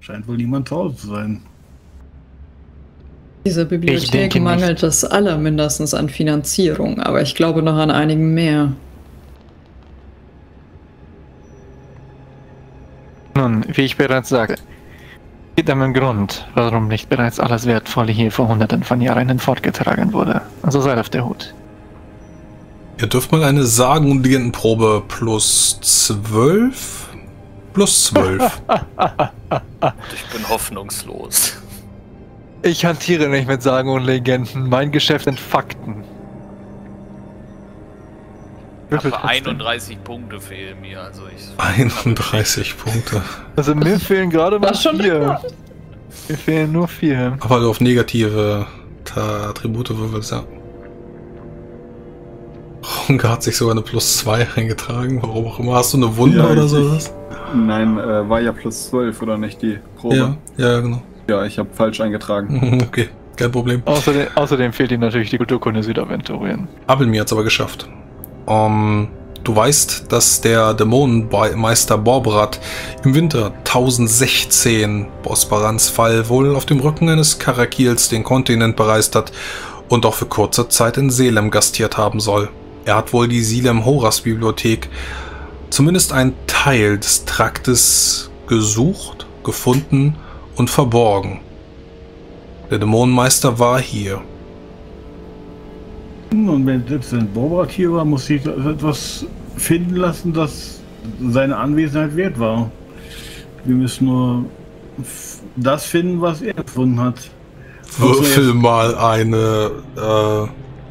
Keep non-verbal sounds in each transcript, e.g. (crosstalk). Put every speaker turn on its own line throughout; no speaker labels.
Scheint wohl niemand zu Hause zu sein.
Dieser Bibliothek mangelt es aller mindestens an Finanzierung, aber ich glaube noch an einigen mehr.
Nun, wie ich bereits sagte, gibt einem Grund, warum nicht bereits alles Wertvolle hier vor hunderten von Jahren fortgetragen wurde. Also seid auf der Hut.
Ihr dürft mal eine Sagen- und Legendenprobe plus 12? Plus 12. (laughs)
ich bin hoffnungslos.
Ich hantiere nicht mit Sagen und Legenden. Mein Geschäft sind Fakten.
Aber 31 Punkte fehlen mir. Also ich
31 Punkte.
Also mir fehlen gerade mal vier. Mir fehlen nur vier.
Aber du auf negative Attribute würfelst, ja. Ronga hat sich sogar eine plus 2 eingetragen. Warum auch immer. Hast du eine Wunde ja, oder sowas?
Nein, äh, war ja plus 12 oder nicht die Probe?
Ja, ja genau.
Ja, ich habe falsch eingetragen. (laughs)
Okay, kein Problem.
Außerdem, außerdem fehlt ihm natürlich die Kulturkunde Südaventurien.
Abelmir hat es aber geschafft. Um, du weißt, dass der Dämonenmeister Borbrat im Winter 1016 Bosbarans Fall wohl auf dem Rücken eines Karakils den Kontinent bereist hat und auch für kurze Zeit in Selem gastiert haben soll. Er hat wohl die Silem Horas Bibliothek, zumindest einen Teil des Traktes, gesucht, gefunden und verborgen. Der Dämonenmeister war hier.
Und wenn selbst ein Borbrat hier war, muss ich etwas finden lassen, das seine Anwesenheit wert war. Wir müssen nur das finden, was er gefunden hat.
Würfel mal eine äh,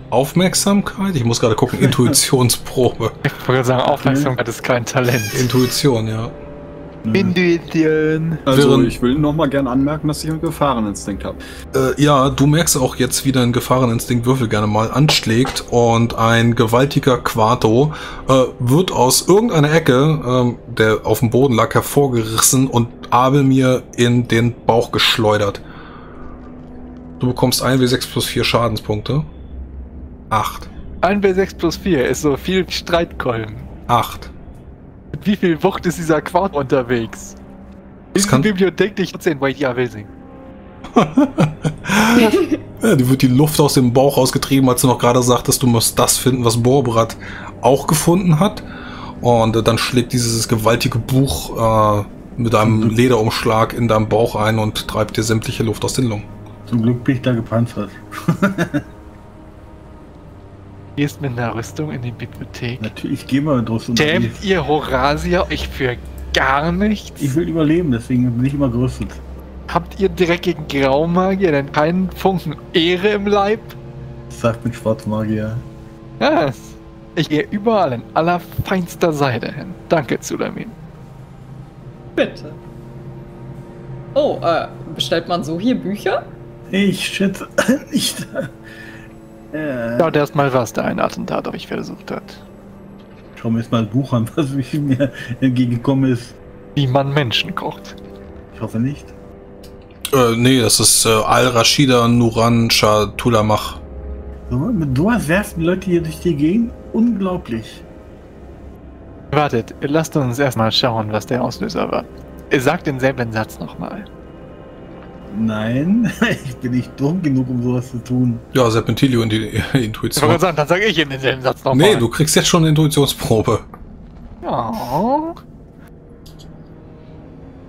Aufmerksamkeit. Ich muss gerade gucken, Intuitionsprobe. (laughs)
Ich wollte sagen, Aufmerksamkeit ist kein Talent.
Intuition, ja.
Intuition.
Also Während, ich will noch mal gern anmerken, dass ich einen Gefahreninstinkt habe.
Äh, ja, du merkst auch jetzt wieder einen Gefahreninstinkt Würfel gerne mal anschlägt und ein gewaltiger Quarto äh, wird aus irgendeiner Ecke, äh, der auf dem Boden lag, hervorgerissen und Abel mir in den Bauch geschleudert. Du bekommst 1w6 plus 4 Schadenspunkte. 8.
1w6 plus 4 ist so viel Streitkolben.
8.
Mit wie viel Wucht ist dieser Quad unterwegs?
Das
Diese Bibliothek nicht 10 White Ja Wilsing.
ja, die wird die Luft aus dem Bauch ausgetrieben, als du noch gerade sagtest, du musst das finden, was Borbrat auch gefunden hat. Und äh, dann schlägt dieses gewaltige Buch äh, mit einem Lederumschlag in deinem Bauch ein und treibt dir sämtliche Luft aus den Lungen.
Zum Glück bin ich da gepanzert. (laughs)
gehst mit einer Rüstung in die Bibliothek.
Natürlich, ich gehe mal mit Rüstung.
Dämmt ihr Horasia euch für gar nichts?
Ich will überleben, deswegen bin ich immer gerüstet.
Habt ihr dreckigen Graumagier denn keinen Funken Ehre im Leib?
Das sagt mit Schwarzmagier.
Ja, ich gehe überall in allerfeinster Seide hin. Danke, Zulamin.
Bitte. Oh, äh, bestellt man so hier Bücher?
Ich schätze (laughs) nicht.
Ja. Schaut erstmal, was da ein Attentat euch versucht hat.
Schau mir jetzt mal ein Buch an, (laughs) was mir entgegengekommen ist.
Wie man Menschen kocht.
Ich hoffe nicht.
Äh, nee, das ist äh, Al-Rashida Nuran Shah Tulamach.
So, mit sowas werfen Leute hier durch die Gegend. Unglaublich.
Wartet, lasst uns erstmal schauen, was der Auslöser war. Sagt denselben Satz nochmal.
Nein, (laughs) ich bin nicht dumm genug, um sowas zu tun.
Ja, Serpentilio in die Intuition. Ich
wollte sagen, dann sage ich in den Satz nochmal.
Nee, du kriegst jetzt schon eine Intuitionsprobe.
Ja.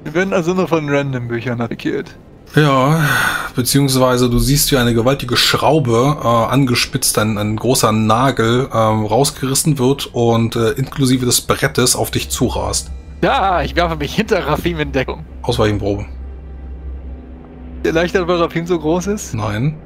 Wir werden also nur von random Büchern attackiert.
Ja, beziehungsweise du siehst wie eine gewaltige Schraube äh, angespitzt, ein, ein großer Nagel äh, rausgerissen wird und äh, inklusive des Brettes auf dich zurast.
Ja, ich werfe mich hinter Rafim in Deckung.
Ausweichenprobe
erleichtert, weil Rapin so groß ist?
Nein.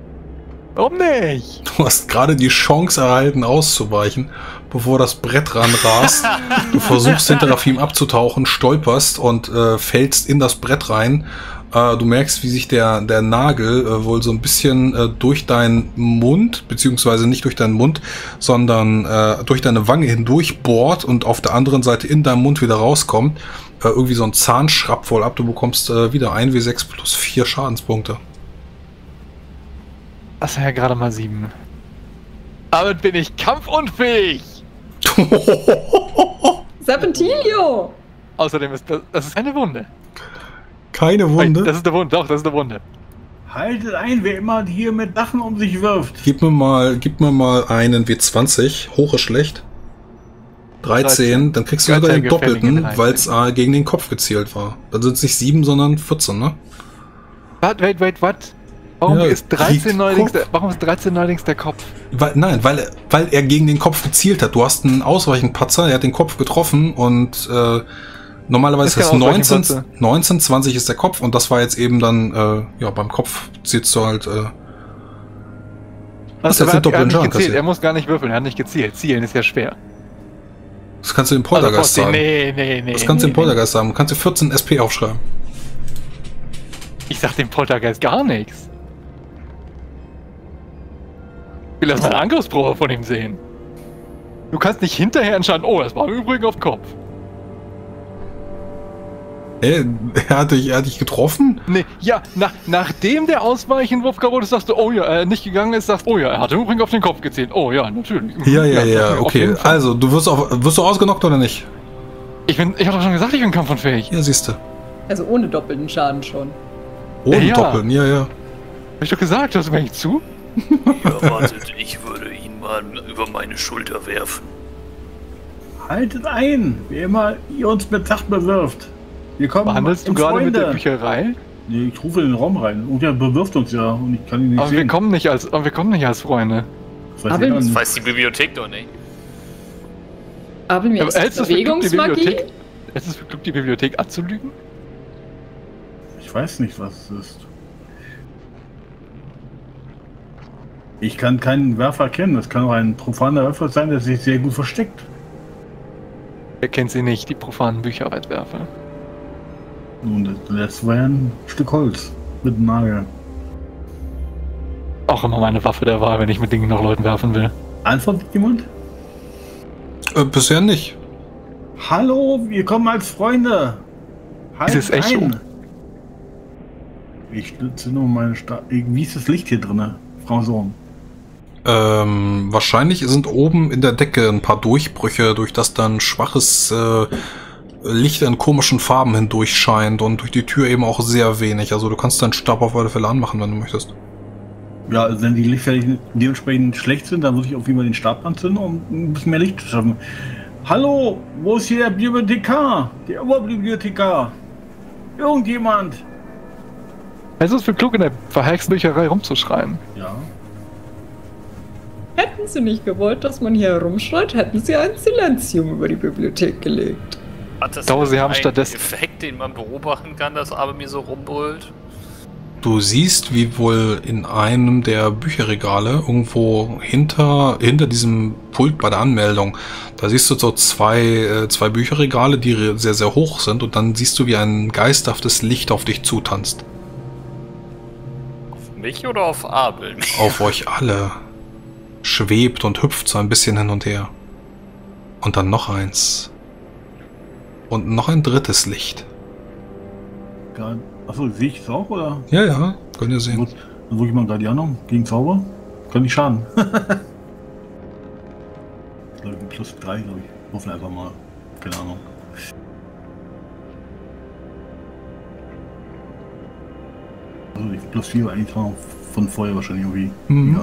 Warum nicht?
Du hast gerade die Chance erhalten, auszuweichen, bevor das Brett ranrast. du versuchst hinter Rafim abzutauchen, stolperst und äh, fällst in das Brett rein. Äh, du merkst, wie sich der, der Nagel äh, wohl so ein bisschen äh, durch deinen Mund, beziehungsweise nicht durch deinen Mund, sondern äh, durch deine Wange hindurch bohrt und auf der anderen Seite in deinem Mund wieder rauskommt äh, irgendwie so ein Zahn schrappt voll ab. Du bekommst äh, wieder 1 W6 plus 4 Schadenspunkte.
Das war ja gerade mal 7. Damit bin ich kampfunfähig! (laughs)
Serpentilio!
Außerdem ist das, das ist eine Wunde.
Keine
Hey,
Wunde.
Das ist eine Wunde, doch, das ist eine Wunde.
Haltet ein, wer immer hier mit Sachen um sich wirft.
Gib mir mal, gib mir mal einen W20. Hoch ist schlecht. 13,
13.
dann kriegst du sogar den doppelten, weil es äh, gegen den Kopf gezielt war. Dann sind es nicht 7, sondern 14, ne?
Wait, wait, wait, what? Warum
Ja,
ist 13
kriegt
neuerdings der, warum ist 13 neuerdings der Kopf?
Weil, nein, weil, er- weil er gegen den Kopf gezielt hat. Du hast einen Ausweichenpatzer, er hat den Kopf getroffen und äh, normalerweise
Ist kein
19,
Ausweichenpatzer.
19, 20 ist der Kopf und das war jetzt eben dann, äh, ja, beim Kopf ziehst du halt, äh,
Also,
jetzt
er, hat, er hat nicht gezielt, er muss gar nicht würfeln, er hat nicht gezielt. Zielen ist ja schwer.
Das kannst du im Poltergeist
Also,
sagen.
nee, nee, nee.
Das kannst du
nee,
im Poltergeist sagen. Du kannst dir 14 SP aufschreiben.
nee. Ich sag dem Poltergeist gar nichts. Ich will erst eine Angriffsprobe von ihm sehen. Du kannst nicht hinterher entscheiden, oh, das war im Übrigen auf Kopf.
Äh, er hat dich, er hat dich getroffen?
Nee, ja, nach, nachdem der Ausweichenwurf kaputt ist, sagst du, oh ja, er nicht gegangen ist, sagst oh ja, er hat im Übrigen auf den Kopf gezielt. Oh ja, natürlich.
Ja, ja, ja, okay.
Fall.
Also, du wirst, auf, wirst du ausgenockt oder nicht?
Ich bin, ich hab doch schon gesagt, ich bin kampfunfähig.
Ja, siehst du.
Also ohne doppelten Schaden schon.
Ohne
Ja.
Doppeln, ja, ja.
Hab ich doch gesagt, hörst du mir nicht zu?
Ja, wartet, (laughs) ich würde ihn mal über meine Schulter werfen.
Haltet ein, wer immer ihr uns mit Sachen bewirft. Wir kommen
Behandelst du gerade mit der. Bücherei?
Nee, ich rufe in den Raum rein. Und der bewirft uns ja und ich kann ihn nicht
Aber wir
sehen.
kommen nicht als, aber wir kommen nicht als Freunde.
Das weiß
Aber das
nicht.
Weiß die Bibliothek doch nicht.
Aber mir
Aber
ist
es
Bewegungsmagie.
Bibliothek? Es ist für klug, die Bibliothek anzulügen?
Ich weiß nicht, was es ist. Ich kann keinen Werfer erkennen. Das kann auch ein profaner Werfer sein, der sich sehr gut versteckt.
Wer kennt sie nicht, die profanen Bücherweitwerfer?
Nun, das war ja ein Stück Holz mit einem Nagel.
Auch immer meine Waffe der Wahl, wenn ich mit Dingen nach Leuten werfen will.
Antwortet jemand?
Äh, bisher nicht.
Hallo, wir kommen als Freunde. Halt
Dieses Echo.
ein. Ich stütze nur meine Sta Wie ist das Licht hier drin, Frau Sohn?
Ähm, wahrscheinlich sind oben in der Decke ein paar Durchbrüche, durch das dann schwaches äh, Licht in komischen Farben hindurch scheint und durch die Tür eben auch sehr wenig. Also du kannst deinen Stab auf alle Fälle anmachen, wenn du möchtest.
Ja, also wenn die Lichter dementsprechend schlecht sind, dann muss ich auf jeden Fall den Stab anzünden, um ein bisschen mehr Licht zu schaffen. Hallo, wo ist hier der Bibliothekar? Der Oberbibliothekar? Irgendjemand?
Es ist für klug, in der verhexten Bücherei rumzuschreien.
Ja.
Hätten sie nicht gewollt, dass man hier herumschreit, hätten sie ein Silenzium über die Bibliothek gelegt.
Hat das
Doch, sie haben
einen
stattdessen-
Effekt, den man beobachten kann, dass Abe mir so rumbrüllt?
Du siehst, wie wohl in einem der Bücherregale irgendwo hinter, hinter diesem Pult bei der Anmeldung, da siehst du so zwei, äh, zwei Bücherregale, die sehr, sehr hoch sind und dann siehst du, wie ein geisterhaftes Licht auf dich zutanzt.
Auf mich oder auf Abel? (laughs)
Auf euch alle. Schwebt und hüpft so ein bisschen hin und her. Und dann noch eins. Und noch ein drittes Licht.
Gar- Achso, sehe ich es auch oder?
Ja, ja, könnt ihr sehen.
Gut, dann drücke ich mal Guardianum gegen Zauber. Kann nicht schaden. Glaube (laughs) ich, plus 3, glaube ich. Hoffen einfach mal. Keine Ahnung. Also die plus 4 war eigentlich von vorher wahrscheinlich irgendwie.
Mhm.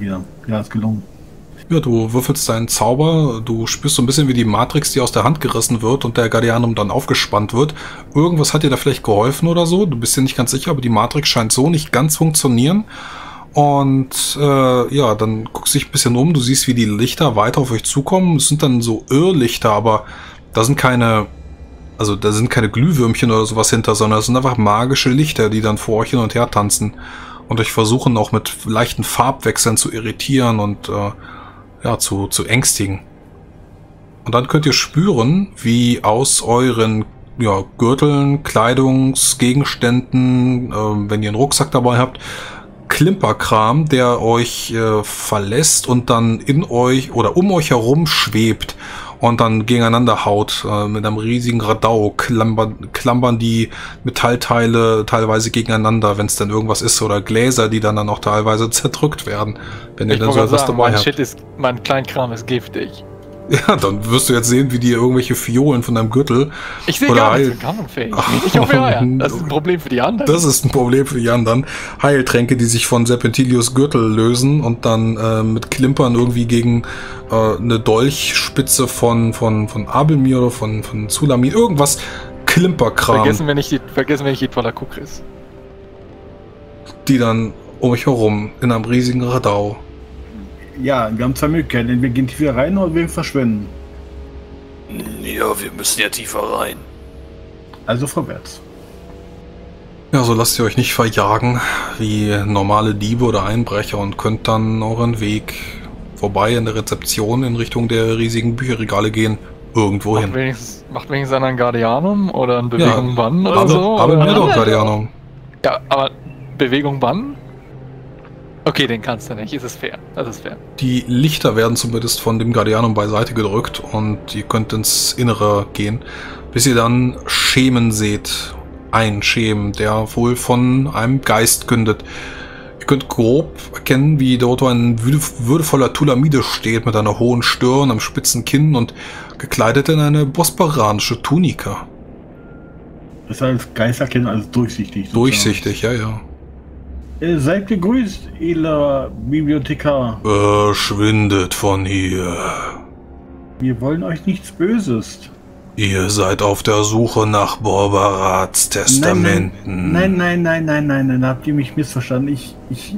Ja. Ja, ja, ist gelungen.
Ja, du würfelst deinen Zauber, du spürst so ein bisschen wie die Matrix, die aus der Hand gerissen wird und der Guardianum dann aufgespannt wird. Irgendwas hat dir da vielleicht geholfen oder so, du bist dir nicht ganz sicher, aber die Matrix scheint so nicht ganz funktionieren. Und äh, ja, dann guckst du dich ein bisschen um, du siehst, wie die Lichter weiter auf euch zukommen. Es sind dann so Irrlichter, aber da sind keine, also da sind keine Glühwürmchen oder sowas hinter, sondern es sind einfach magische Lichter, die dann vor euch hin und her tanzen und euch versuchen auch mit leichten Farbwechseln zu irritieren und äh, ja, zu, zu ängstigen. Und dann könnt ihr spüren, wie aus euren ja, Gürteln, Kleidungsgegenständen, äh, wenn ihr einen Rucksack dabei habt, Klimperkram, der euch äh, verlässt und dann in euch oder um euch herum schwebt und dann gegeneinander haut. Äh, mit einem riesigen Radau klammern, klammern die Metallteile teilweise gegeneinander, wenn es dann irgendwas ist, oder Gläser, die dann, dann auch teilweise zerdrückt werden, wenn ihr dann so etwas
sagen,
dabei
mein
habt.
Shit ist, mein Kleinkram ist giftig. (laughs)
Ja, dann wirst du jetzt sehen, wie dir irgendwelche Fiolen von deinem Gürtel.
Ich sehe
Oder
gar nichts,
Heil-
ich bin. Ich hoffe, ja. Das ist ein Problem für die anderen.
Das ist ein Problem für die anderen. Heiltränke, die sich von Serpentilius Gürtel lösen und dann äh, mit Klimpern irgendwie gegen äh, eine Dolchspitze von, von, von Abelmir oder von, von Zulamin, irgendwas Klimperkram,
vergessen wir nicht die, vergessen wir nicht die Polakukris.
die dann um mich herum in einem riesigen Radau.
Ja, wir haben zwei Möglichkeiten. Entweder wir gehen tiefer rein oder wir verschwinden.
Ja, wir müssen ja tiefer rein.
Also vorwärts.
Ja, so lasst ihr euch nicht verjagen wie normale Diebe oder Einbrecher und könnt dann euren Weg vorbei in der Rezeption in Richtung der riesigen Bücherregale gehen. Irgendwo
Macht
hin.
wenigstens, macht wenigstens einer ein Guardianum oder ein Bewegung Bann oder
Aber,
so?
aber
oder?
mir doch Guardianum.
Ja, aber Bewegung Bann? Okay, den kannst du nicht. Ist es fair. Das ist fair.
Die Lichter werden zumindest von dem Guardianum beiseite gedrückt und ihr könnt ins Innere gehen, bis ihr dann Schemen seht. Ein Schemen, der wohl von einem Geist kündet. Könnt grob erkennen, wie dort ein würde- würdevoller Tulamide steht mit einer hohen Stirn, einem spitzen Kinn und gekleidet in eine bosparanische Tunika.
Das ist als Geisterkennen alles durchsichtig. sozusagen.
Durchsichtig, ja, ja.
Äh, seid gegrüßt, edler Bibliothekar.
Verschwindet von hier.
Wir wollen euch nichts Böses.
Ihr seid auf der Suche nach Borbarats Testamenten.
Nein, nein, nein, nein, nein, nein, da habt ihr mich missverstanden. Ich, ich,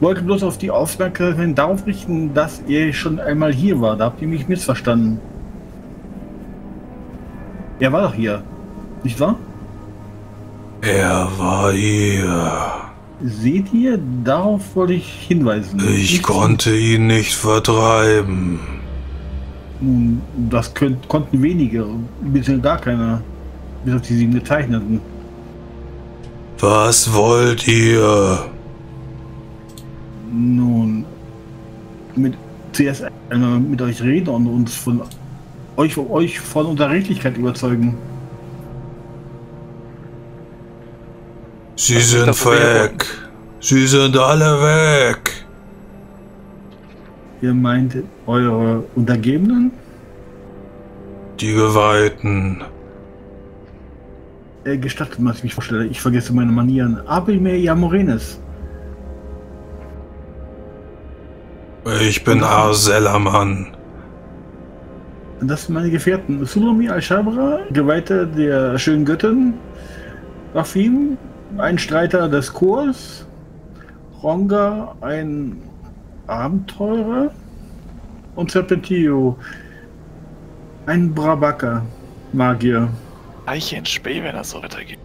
wollte bloß auf die Aufmerksamkeit darauf richten, dass ihr schon einmal hier war. Da habt ihr mich missverstanden. Er war doch hier, nicht wahr?
Er war hier.
Seht ihr? Darauf wollte ich hinweisen.
Ich konnte ihn nicht vertreiben.
Nun, das könnt, konnten wenige, bisher gar keiner. Bis auf die sieben gezeichneten.
Was wollt ihr?
Nun, mit zuerst einmal mit euch reden und uns von euch, euch von unserer Rechtlichkeit überzeugen.
Sie sind weg. Sie sind alle weg.
Ihr meint eure Untergebenen?
Die Geweihten.
Äh, gestattet, was ich mich vorstelle. Ich vergesse meine Manieren. Abelmir Jamorenes.
Ich bin Arselaman.
Das sind meine Gefährten. Sulami Al-Shabra, Geweihter der schönen Göttin. Rafim, ein Streiter des Chors. Ronga, ein Abenteurer. Und Serpentillo, ein Brabaka, Magier.
Eiche in Spee, wenn das so weitergeht.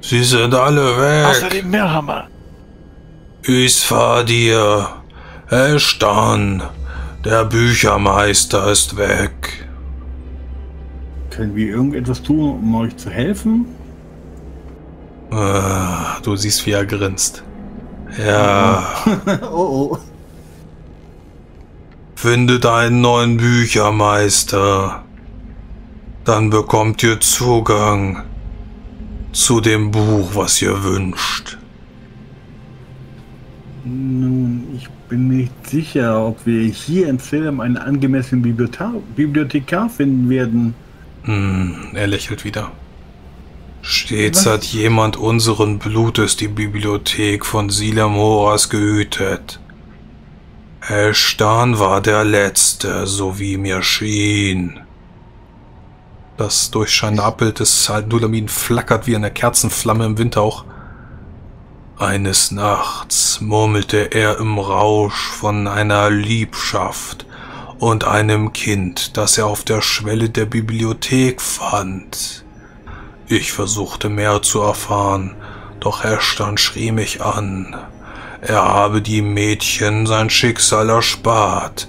Sie sind alle weg.
Außerdem Mehrhammer.
Isfadir. Estan. Der Büchermeister ist weg.
Können wir irgendetwas tun, um euch zu helfen?
Ah, du siehst, wie er grinst. Ja. (laughs)
oh oh.
Findet einen neuen Büchermeister. Dann bekommt ihr Zugang zu dem Buch, was ihr wünscht.
Nun, ich bin nicht sicher, ob wir hier in Salem einen angemessenen Bibliothekar finden werden.
Hm, er lächelt wieder. Stets hat jemand unseren Blutes die Bibliothek von Silamoras gehütet. Estan war der Letzte, so wie mir schien. Das durchscheinende Abbild des Dulamin flackert wie eine Kerzenflamme im Windhauch. Eines Nachts murmelte er im Rausch von einer Liebschaft und einem Kind, das er auf der Schwelle der Bibliothek fand. Ich versuchte mehr zu erfahren, doch Ashton schrie mich an. Er habe die Mädchen sein Schicksal erspart,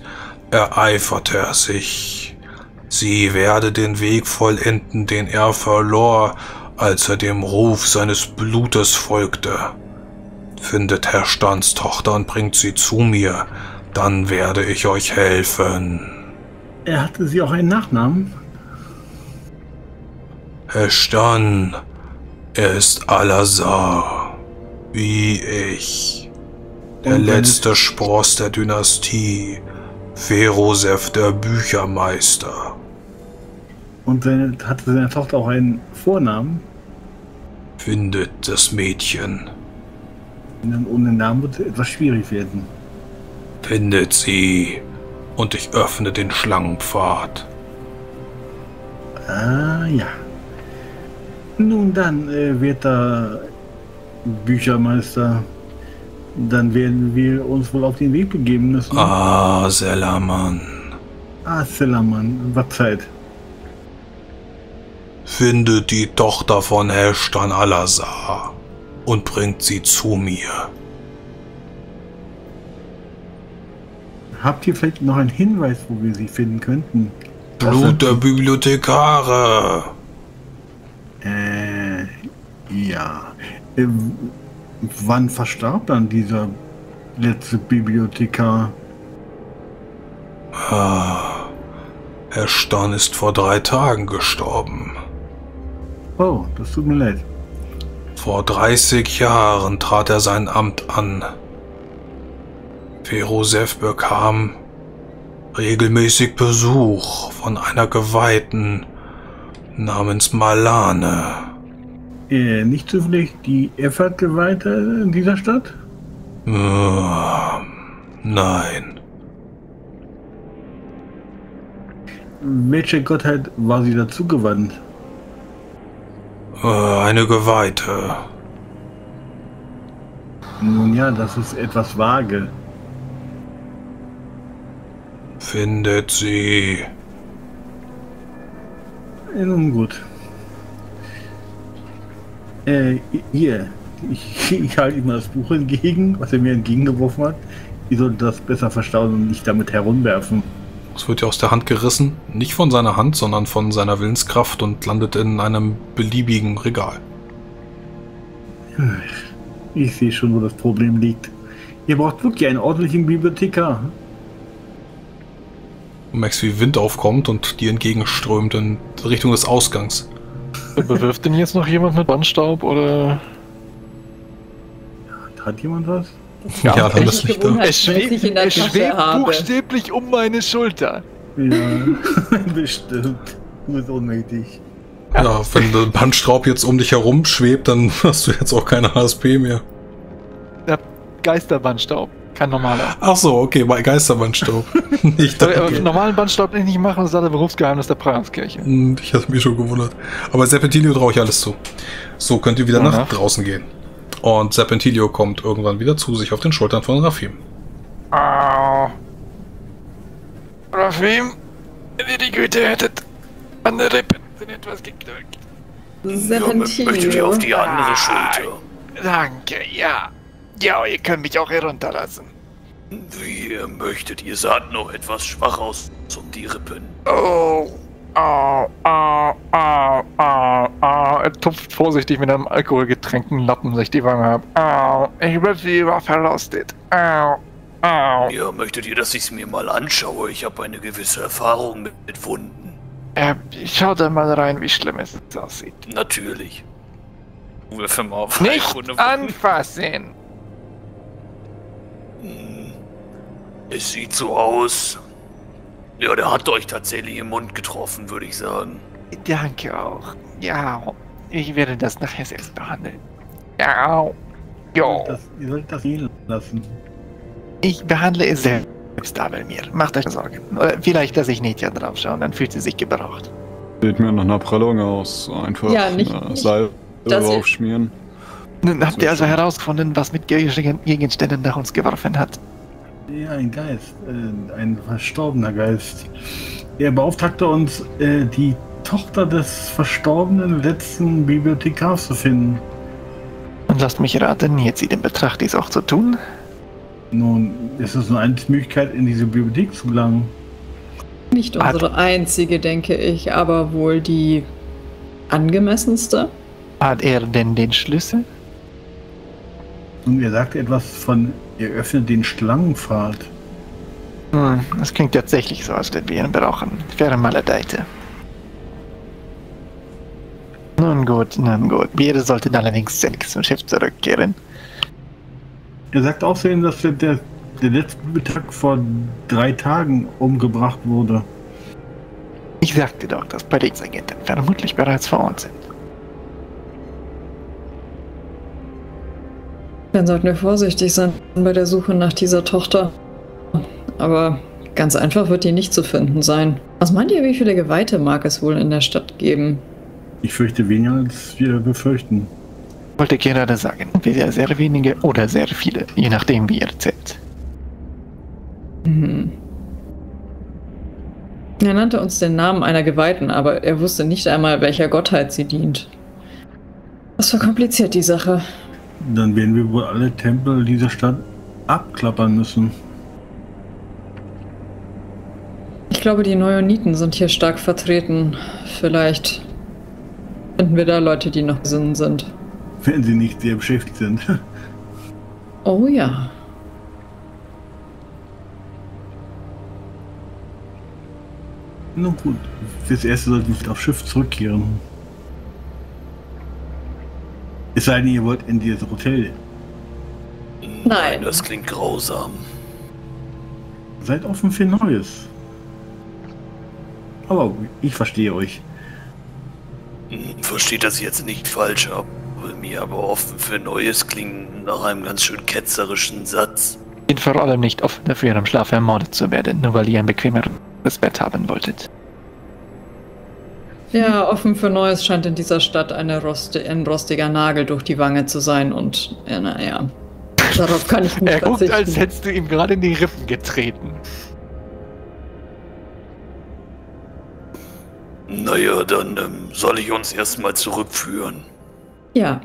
ereiferte er sich. Sie werde den Weg vollenden, den er verlor, als er dem Ruf seines Blutes folgte. Findet Herr Stans Tochter und bringt sie zu mir, dann werde ich euch helfen.
Er hatte sie auch einen Nachnamen.
Herr Stan, er ist Alazar, wie ich. Der letzte Spross der Dynastie, Ferosef der Büchermeister.
Und seine, hatte seine Tochter auch einen Vornamen?
Findet das Mädchen.
Und ohne Namen wird es etwas schwierig werden.
Findet sie. Und ich öffne den Schlangenpfad.
Ah ja. Nun dann, äh, werter Büchermeister, dann werden wir uns wohl auf den Weg begeben müssen.
Ah, Selaman.
Ah, Zellermann, was Zeit.
Findet die Tochter von Heshtan Alazar und bringt sie zu mir.
Habt ihr vielleicht noch einen Hinweis, wo wir sie finden könnten?
Blut der Bibliothekare.
Äh, ja. Äh, wann verstarb dann dieser letzte Bibliothekar?
Ah, Heshtan ist vor drei Tagen gestorben.
Oh, das tut mir leid.
Vor 30 Jahren trat er sein Amt an. Ferosef bekam regelmäßig Besuch von einer Geweihten namens Malane.
Äh, nicht zufällig die Effert-Geweihte in dieser Stadt?
Ah, nein,
Welche Gottheit war sie dazu gewandt?
äh, eine Geweihte.
Nun ja, das ist etwas vage.
Findet sie.
Nun gut. Äh, hier. Ich, (laughs) ich halte ihm das Buch entgegen, was er mir entgegengeworfen hat. Ich sollte das besser verstauen und nicht damit herumwerfen.
Es wird ja aus der Hand gerissen, nicht von seiner Hand, sondern von seiner Willenskraft und landet in einem beliebigen Regal.
Ich sehe schon, wo das Problem liegt. Ihr braucht wirklich einen ordentlichen Bibliothekar.
Du merkst, wie Wind aufkommt und dir entgegenströmt in Richtung des Ausgangs.
Bewirft denn jetzt noch jemand mit Bandstaub oder?
Hat jemand was?
Ja, dann
welche
das Licht da.
Es schwebt,
in der
es schwebt buchstäblich um meine Schulter.
Ja, (laughs) bestimmt. Du bist ohnmächtig.
Ja, wenn der Bandstraub jetzt um dich herum schwebt, dann hast du jetzt auch keine HSP mehr.
Der Geisterbandstaub. Kein normaler.
Ach so, okay, bei Geisterbandstaub. (laughs) ich,
Aber
dachte,
normalen Bandstaub nicht machen, das ist das Berufsgeheimnis der Preiskirche.
Hm, ich hatte mich schon gewundert. Aber Serpentilio traue ich alles zu. So könnt ihr wieder nach
Aha.
draußen gehen. Und Serpentilio kommt irgendwann wieder zu sich auf den Schultern von Rafim.
Au. Rafim, wenn ihr die Güte hättet, meine Rippen sind etwas geknackt.
Ja, möchtet ihr
Serpentinio.
auf die andere Schulter?
Danke, ja. Ja, ihr könnt mich auch herunterlassen.
Wie ihr möchtet, ihr saht noch etwas schwach aus um die Rippen.
Oh. Au, au, au, au, au. Er tupft vorsichtig mit einem alkoholgetränkten Lappen sich die Wange ab. Au. Ich bin lieber verrostet. Au. Au.
Ja, möchtet ihr, dass ich's mir mal anschaue? Ich habe eine gewisse Erfahrung mit, mit Wunden.
Äh, schaut da mal rein, wie schlimm es aussieht.
Natürlich. Würfel mal auf
Nicht anfassen!
Hm. Es sieht so aus. Ja, der hat euch tatsächlich im Mund getroffen, würde ich sagen.
Danke auch. Ja, ich werde das nachher selbst behandeln. Ja. Jo.
Ihr sollt das gehen lassen.
Ich behandle es selbst, Abelmir. Macht euch keine Sorgen. Oder vielleicht lasse ich Netja draufschauen, dann fühlt sie sich gebraucht.
Sieht mir nach einer Prellung aus. Einfach
Ja, nicht-
äh,
nicht,
Salbe
dass
draufschmieren.
Nun habt ihr also herausgefunden, was mit Gegen- Gegenständen nach uns geworfen hat.
Ja, ein Geist. Äh, ein verstorbener Geist. Er beauftragte uns, äh, die Tochter des verstorbenen letzten Bibliothekars zu finden.
Und lasst mich raten, jetzt zieht in Betracht, dies auch zu tun.
Nun, es ist nur eine Möglichkeit, in diese Bibliothek zu gelangen.
Nicht unsere einzige, denke ich, aber wohl die angemessenste.
Hat er denn den Schlüssel?
Und er sagte etwas von, er öffnet den Schlangenpfad.
Hm, das klingt tatsächlich so, als würden wir ihn brauchen. Wäre maledeite. Nun gut, nun gut. Wir sollten allerdings selbst zum Schiff zurückkehren.
Er sagt außerdem, dass der, der der letzte Mittag vor drei Tagen umgebracht wurde.
Ich sagte doch, dass Polizeiagenten vermutlich bereits vor Ort sind.
Dann sollten wir vorsichtig sein bei der Suche nach dieser Tochter. Aber ganz einfach wird die nicht zu finden sein. Was meint ihr, wie viele Geweihte mag es wohl in der Stadt geben?
Ich fürchte weniger, als wir befürchten.
Ich wollte gerade sagen, entweder sehr wenige oder sehr viele, je nachdem wie ihr zählt.
Hm. Er nannte uns den Namen einer Geweihten, aber er wusste nicht einmal, welcher Gottheit sie dient. Das verkompliziert die Sache.
Dann werden wir wohl alle Tempel dieser Stadt abklappern müssen.
Ich glaube, die Neoniten sind hier stark vertreten. Vielleicht finden wir da Leute, die noch Sinn sind.
Wenn sie nicht sehr beschäftigt sind. (laughs)
Oh ja.
Nun gut, fürs Erste sollten wir aufs Schiff zurückkehren. Es sei denn, ihr wollt in dieses Hotel.
Nein.
Das klingt grausam.
Seid offen für Neues. Aber ich verstehe euch.
Hm, Versteht das jetzt nicht falsch ab. Will mir aber offen für Neues klingen nach einem ganz schön ketzerischen Satz.
Bin vor allem nicht offen dafür, im Schlaf ermordet zu werden, nur weil ihr ein bequemeres Bett haben wolltet.
Ja, offen für Neues scheint in dieser Stadt eine rosti ein rostiger Nagel durch die Wange zu sein und ja, naja. Darauf kann ich nicht
Er guckt,
verzichten.
als hättest du ihm gerade in die Rippen getreten.
Naja, dann ähm, soll ich uns erstmal zurückführen.
Ja,